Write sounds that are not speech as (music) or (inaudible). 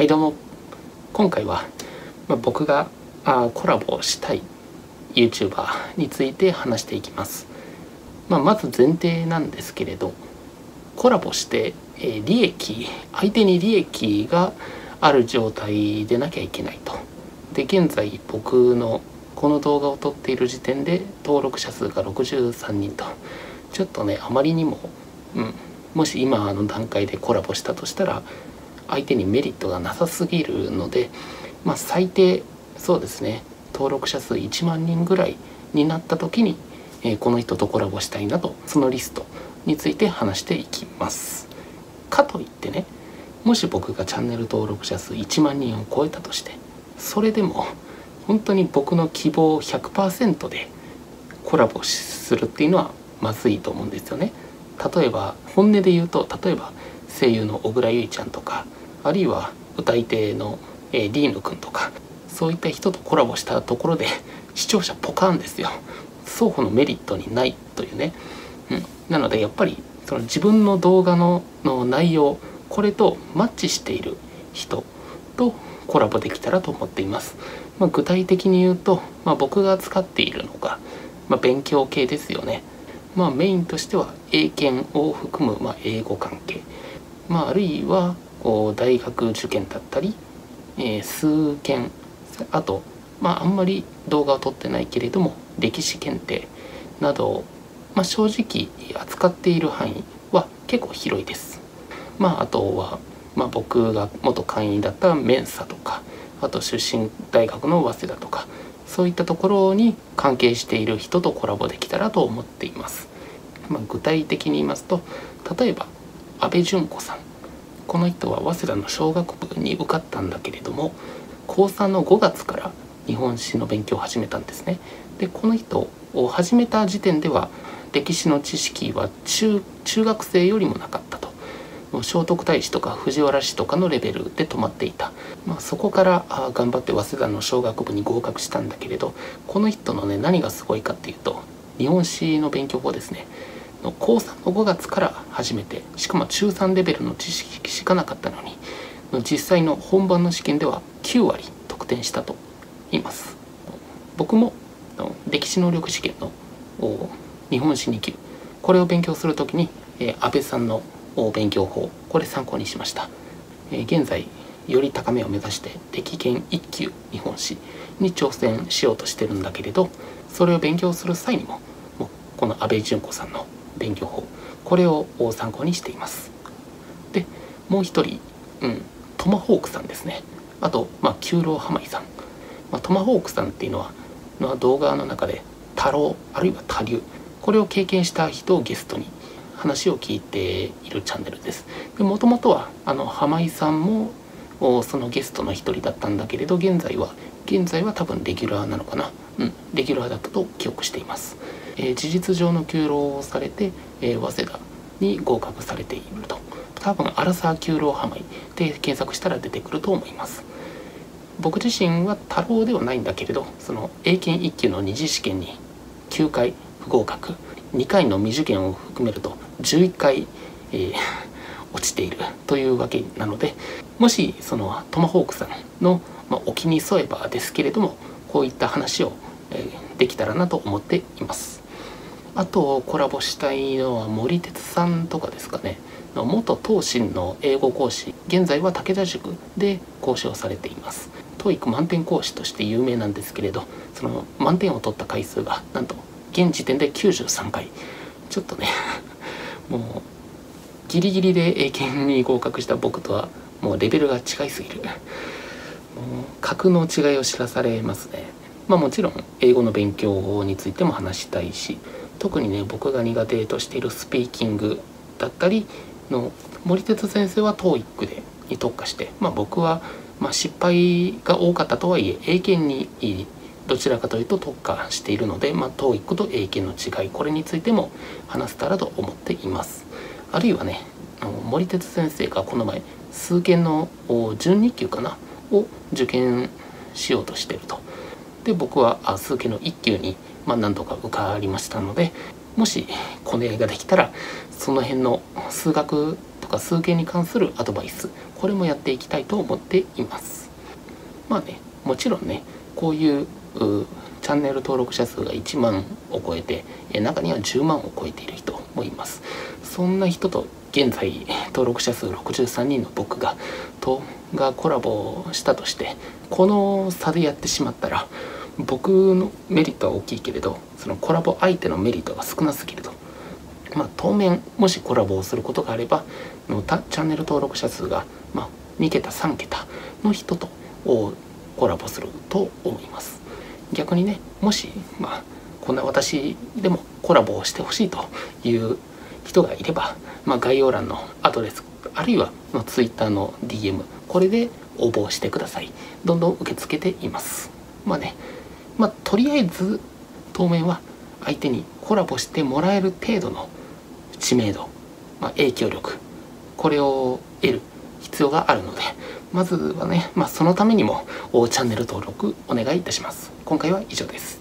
はいどうも。今回は、まあ、僕があコラボしたい YouTuber について話していきます、まあ、まず前提なんですけれどコラボして、えー、利益相手に利益がある状態でなきゃいけないと。で現在僕のこの動画を撮っている時点で登録者数が63人と。ちょっとねあまりにも、うん、もし今の段階でコラボしたとしたら相手にメリットがなさすぎるので、まあ、最低そうですね登録者数1万人ぐらいになった時に、えー、この人とコラボしたいなとそのリストについて話していきます。かといってねもし僕がチャンネル登録者数1万人を超えたとしてそれでも本当に僕の希望100%でコラボするっていうのはまずいと思うんですよね。例えば本音で言うと例えば声優の小倉優衣ちゃんとかあるいは歌い手の、えー、リーヌくんとかそういった人とコラボしたところで (laughs) 視聴者ポカンですよ。双方のメリットにないというね、うん、なのでやっぱりその自分の動画のの内容これとマッチしている人とコラボできたらと思っています、まあ、具体的に言うと、まあ、僕が使っているのが、まあ、勉強系ですよね。まあメインとしては英検を含む、まあ、英語関係、まあ、あるいは大学受験だったり、えー、数件あとまああんまり動画を撮ってないけれども歴史検定などを、まあ、正直扱っている範囲は結構広いです。まあ、あとは、まあ、僕が元会員だったメンサとかあと出身大学の早稲田とかそういったところに関係している人とコラボできたらと思っています。まあ、具体的に言いますと例えば安倍純子さんこの人は早稲田の小学部に受かったんだけれども高3の5月から日本史の勉強を始めたんですね。でこの人を始めた時点では歴史の知識は中学生よりもなかったと。聖徳太子とか藤原氏とかのレベルで止まっていた、まあ、そこからあ頑張って早稲田の小学部に合格したんだけれどこの人のね何がすごいかっていうと日本史の勉強法ですね。の高3の5月から始めてしかも中3レベルの知識しかなかったのに実際の本番の試験では9割得点したと言います。僕も歴史能力試験の日本史2級これを勉強する時に、え安倍さんの勉強法。これ参考にしました、現在より高めを目指して敵研1級日本史に挑戦しようとしてるんだけれどそれを勉強する際にもこの安倍純子さんの勉強法。これを参考にしています。でもう一人、うん、トマホークさんですね。あと、まあ、九郎浜井さん、まあ、トマホークさんっていうのはの動画の中で太郎あるいは多流これを経験した人をゲストに話を聞いているチャンネルです。もともとはあの浜井さんもそのゲストの一人だったんだけれど現在は現在は多分レギュラーなのかな。うんレギュラーだったと記憶しています。えー、事実上の休労をされて、えー、早稲田に合格されていると多分アラサー休労ハマイで検索したら出てくると思います僕自身は太郎ではないんだけれどその英検1級の二次試験に9回不合格2回の未受験を含めると11回、えー、落ちているというわけなのでもしそのトマホークさんの、まあ、お気に添えばですけれどもこういった話を、えー、できたらなと思っています。あとコラボしたいのは森哲さんとかですかね。元東進の英語講師。現在は武田塾で講師をされています。TOEIC 満点講師として有名なんですけれどその満点を取った回数がなんと現時点で93回。ちょっとね (laughs) もうギリギリで英検に合格した僕とはもうレベルが違いすぎる。もう格の違いを知らされますね。まあもちろん英語の勉強についても話したいし特にね僕が苦手としているスピーキングだったりの森哲先生は TOEIC でに特化して、まあ、僕は、まあ、失敗が多かったとはいえ英検にどちらかというと特化しているので、まあ、TOEIC と英検の違いこれについても話せたらと思っています。あるいはねあの森哲先生がこの前数件の準2級かなを受験しようとしてると。で僕は数件の1級にまあ、何度か受かりましたのでもしこれができたらその辺の数学とか数形に関するアドバイスこれもやっていきたいと思っています。まあねもちろんねこういうチャンネル登録者数が1万を超えて中には10万を超えている人もいます。そんな人と現在登録者数63人の僕がとがコラボしたとしてこの差でやってしまったら僕のメリットは大きいけれどそのコラボ相手のメリットが少なすぎると。まあ当面もしコラボをすることがあればのチャンネル登録者数が、まあ、2桁3桁の人とコラボすると思います。逆にねもしまあこんな私でもコラボをしてほしいという人がいれば、まあ、概要欄のアドレスあるいは Twitter の DM これで応募してください。どんどん受け付けています。まあねまあとりあえず当面は相手にコラボしてもらえる程度の知名度、まあ、影響力これを得る必要があるのでまずはね、まあ、そのためにもチャンネル登録お願いいたします。今回は以上です。